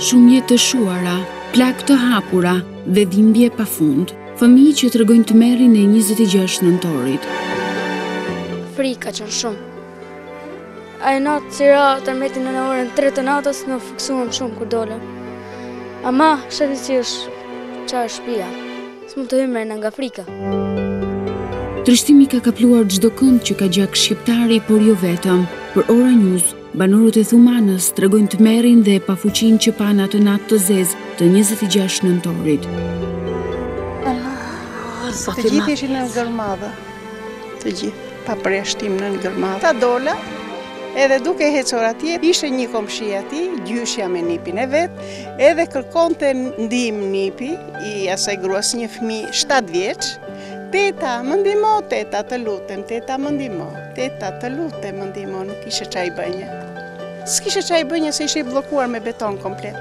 Shumë jetë të shuara, plagë të hapura dhe dhimbje pafund. Fëmijë që tregojnë tmerrin e 26 nëntorit. Frika qe shumë. Atë natë që ra tërmeti në në orën 3 të natës ne u frikësuam shumë kur dolëm. Ama, është çarë, është çarë shpia. S'mund të hymë më nga frika. Trishtimi ka kapluar çdo kënd që ka gjak shqiptari, por jo vetëm, për Ora News. Banorët e Thumanës tregojnë tmerrin dhe pafuqinë që panë atë natë të zezë të 26 nëntorit. Të gjithë ishin nën gërmadha. Të gjithë, pa përjashtim nën gërmadha. Sa dola, edhe duke hecur atje, ishte një komshi aty, gjyshja me nipin e vet, edhe kërkonte ndihmë nipi i asaj gruas një fmi 7 vjeç, Teta, më ndihmo, teta, të lutem, teta, më ndihmo, teta, të lutem, më ndihmo, nuk kishe ça i bënje. S'kishe ça i bënje, se ishte i bllokuar me beton komplet.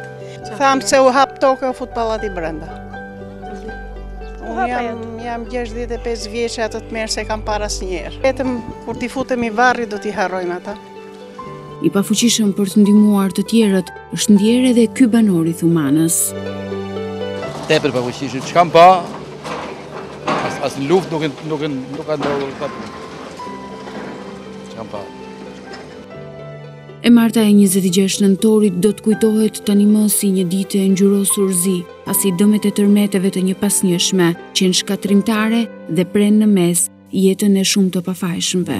Thamë se u hap toka, u fut pallati brenda. Unë jam, jam 65 vjeçe atë tmerr s'e kam parë asnjëherë. Vetëm kur të futemi te varri, do t'i harrojmë ata. I pafuqishëm për të ndihmuar të tjerët, është ndjerë edhe ky banor i Thumanës. Tepër i pafuqishëm, ç'kam pa? As as në luftë nuk nuk nuk ka ndodhur ajo. Ç'kam pa? E marta e 26 nëntorit do të kujtohet tanimë si një ditë e ngjyrosur zi, pasi dëmet e tërmeteve të njëpasnjëshme qenë shkatërrimtare dhe prenë në mes jetën e shumë të pafajshmve.